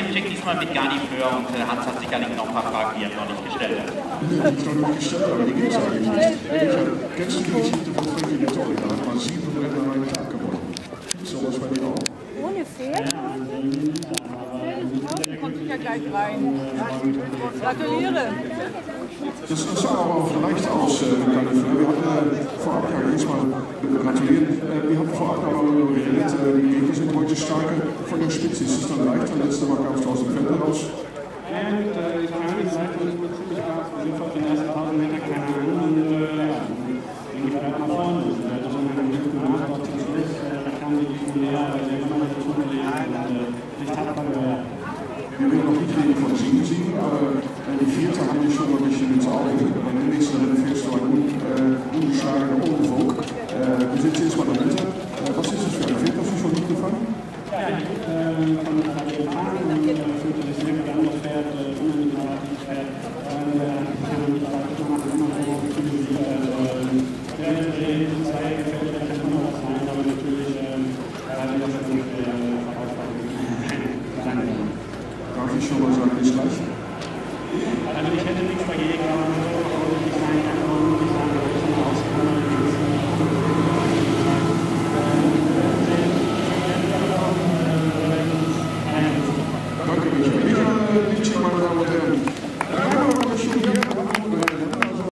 Nebencheck diesmal mit Garnifeur und äh, Hans hat sicherlich noch ein paar Fragen, die er noch nicht gestellt hat. Ja, die noch nicht gestellt, aber die gibt es eigentlich nicht. Ich habe gestern die Geschichte von Frankie Vittori, da hat man sieben Rennen an einem Tag gewonnen. Es sowas bei dir auch? Ohne? Konnte ich ja gleich rein. Gratuliere. Das, sah aber auch leicht aus, äh, Garnifeur. Wir hatten äh, vorab, ja, erstmal gratulieren, äh, wir hatten vorab aber darüber geredet, äh, die stärker von der Spitze. Ist es dann leichter? Letzte Mal kam es raus. Äh, ich habe gesagt, das ist ziemlich klar, wir sind auf den ersten 1000 Meter keine Ahnung und äh, ja, haben wir dann gut gemacht, kamen die weil immer noch reden von die vierte wir schon Auge. Ich schon mal sagen, ist gleich? Also ich hätte nichts dagegen,